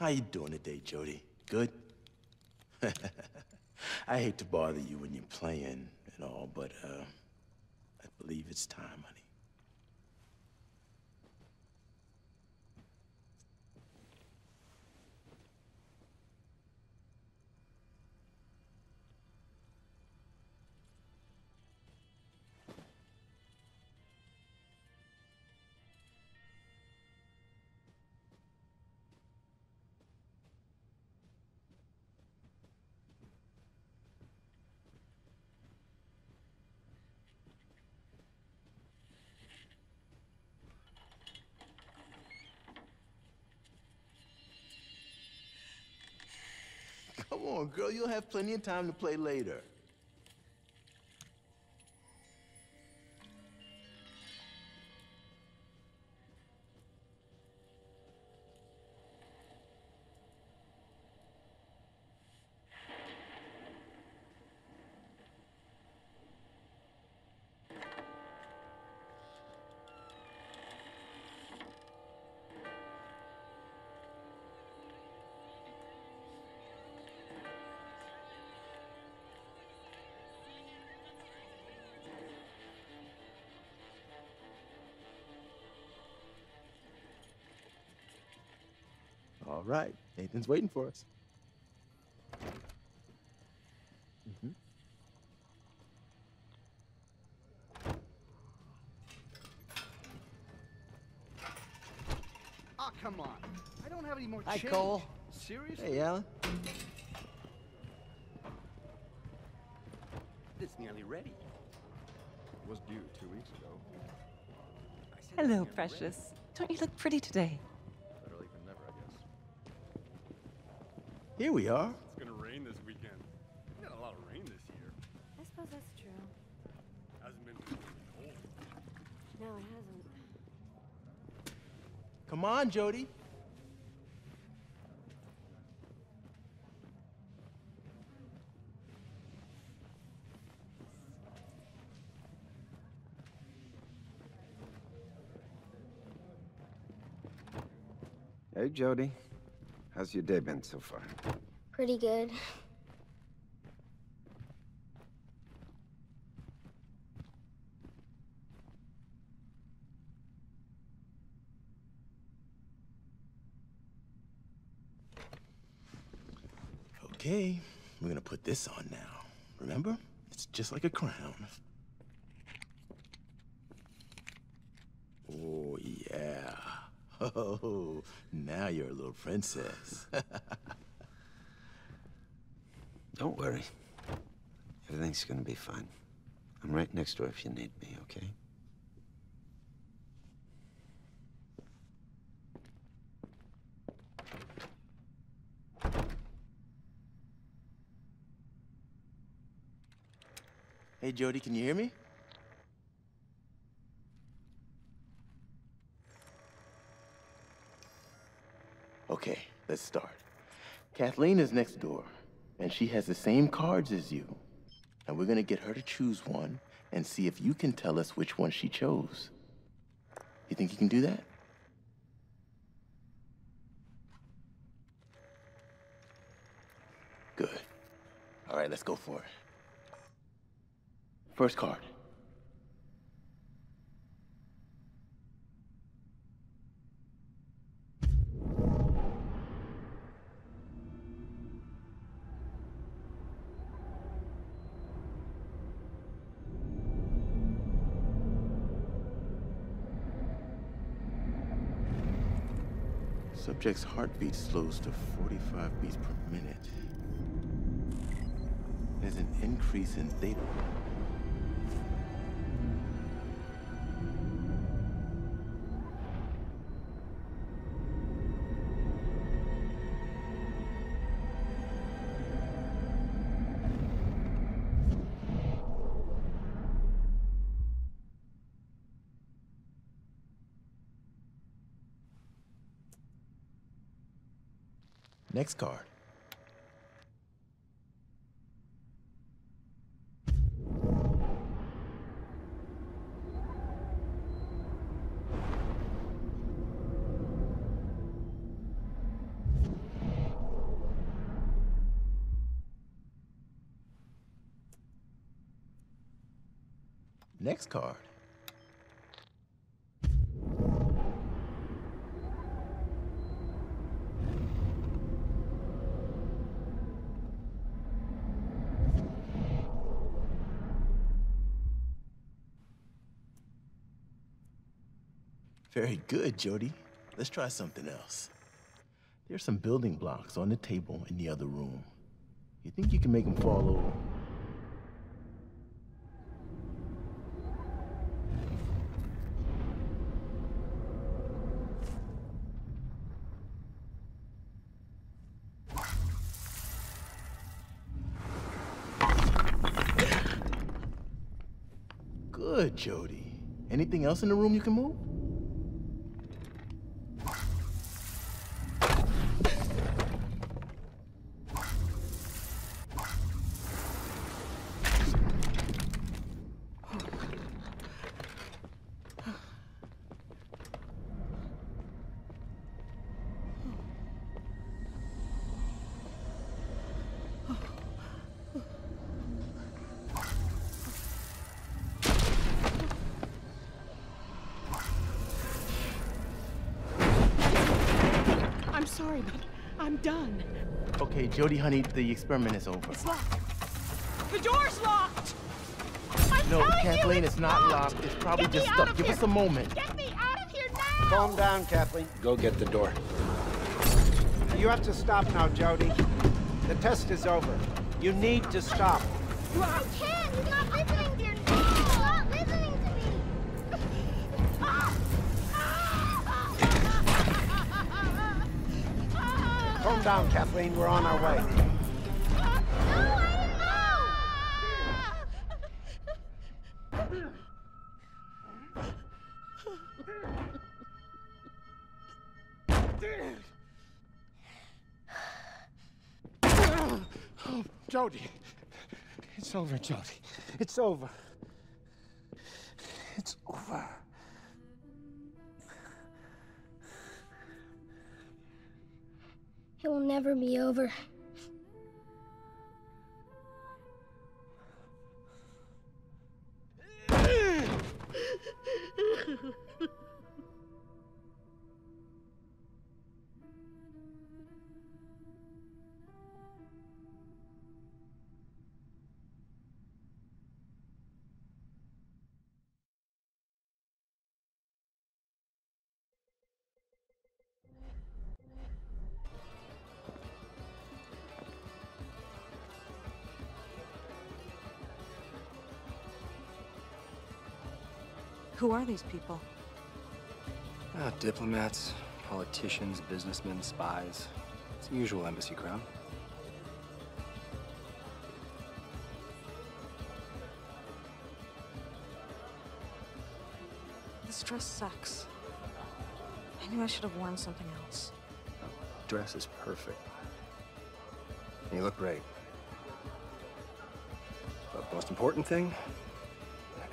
How you doing today, Jodie? Good? I hate to bother you when you're playing and all, but, uh, I believe it's time, honey. On, girl. You'll have plenty of time to play later. All right. Nathan's waiting for us. Mhm. Oh, come on. I don't have any more Hi, change. Cole. Seriously? Hey, Alan. It's nearly ready. Was due two weeks ago. I said it's Hello, nearly precious. Don't you look pretty today? Here we are. It's gonna rain this weekend. We got a lot of rain this year. I suppose that's true. Hasn't been cold. No, it hasn't. Come on, Jodie. Hey, Jodie. How's your day been so far? Pretty good. Okay, we're gonna put this on now. Remember? It's just like a crown. Oh, yeah. Oh, now you're a little princess. Don't worry. Everything's gonna be fine. I'm right next door if you need me, okay? hey, Jodie, can you hear me? Okay, let's start. Kathleen is next door, and she has the same cards as you. And we're gonna get her to choose one and see if you can tell us which one she chose. You think you can do that? Good. All right, let's go for it. First card. Subject's heartbeat slows to 45 beats per minute. There's an increase in theta. Next card. Next card. Very good, Jodie. Let's try something else. There's some building blocks on the table in the other room. You think you can make them fall over? Good, Jodie. Anything else in the room you can move? I'm sorry, but I'm done. Okay, Jodie, honey, the experiment is over. It's locked. The door's locked! I'm No, telling you, Kathleen, it's not locked. locked. It's probably Get just stuck. Give here. us a moment. Get me out of here now! Calm down, Kathleen. Go get the door. You have to stop now, Jodie. The test is over. You need to stop. You can't! He's not listening Down, Kathleen. We're on our way. No, I know! Jodie. It's over, Jodie. It's over. It's over. Never be over. Who are these people? Ah, diplomats, politicians, businessmen, spies. It's the usual embassy crowd. This dress sucks. I knew I should have worn something else. Dress is perfect. You look great. But the most important thing,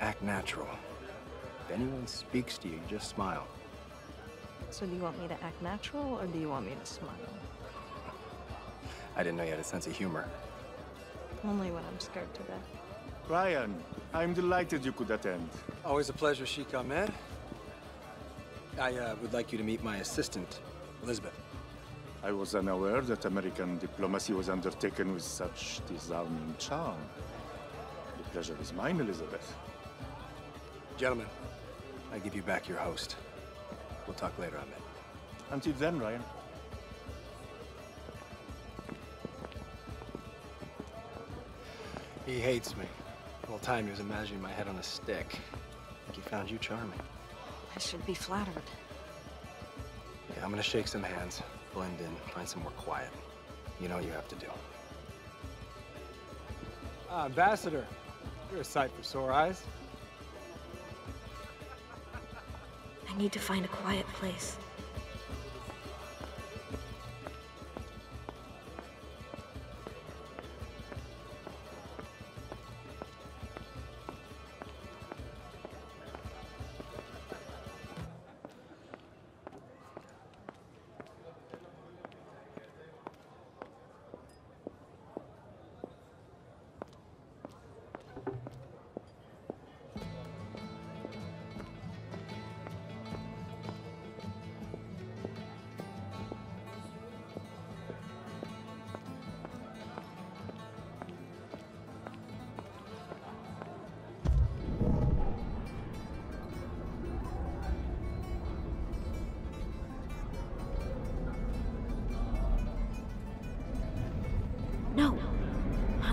act natural. If anyone speaks to you, you just smile. So do you want me to act natural or do you want me to smile? I didn't know you had a sense of humor. Only when I'm scared to death. Ryan, I'm delighted you could attend. Always a pleasure, Sheikh Ahmed. I uh, would like you to meet my assistant, Elizabeth. I was unaware that American diplomacy was undertaken with such disarming charm. The pleasure is mine, Elizabeth. Gentlemen, I give you back your host. We'll talk later, Ahmed. Until then, Ryan. He hates me. The whole time he was imagining my head on a stick. I think he found you charming. I should be flattered. Yeah, I'm gonna shake some hands, blend in, find somewhere quiet. You know what you have to do. Ah, Ambassador, you're a sight for sore eyes. Need to find a quiet place.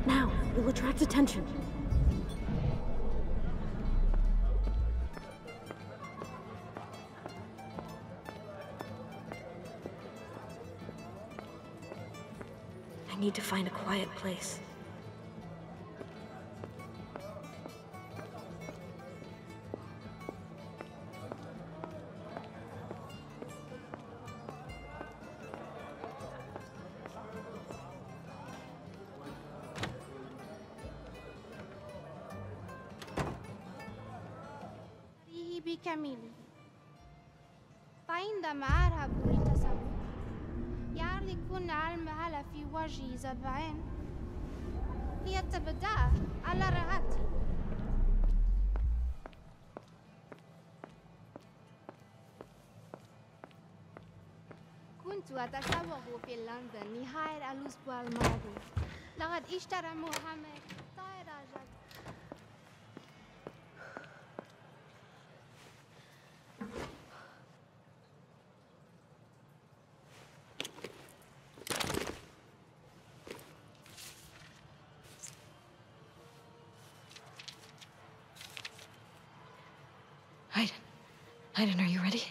Now. You'll attract attention. I need to find a quiet place. بكامله فعندما أذهب للتصور يعرفون المهل في وجهي زبعين هي تبدأ على رأتي كنت أتسوق في لندن نهاية الأسبوع الماضي لقد اشترى محمد Hayden, are you ready?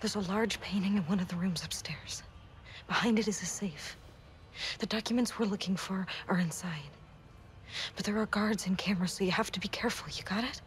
There's a large painting in one of the rooms upstairs. Behind it is a safe. The documents we're looking for are inside. But there are guards and cameras, so you have to be careful. You got it?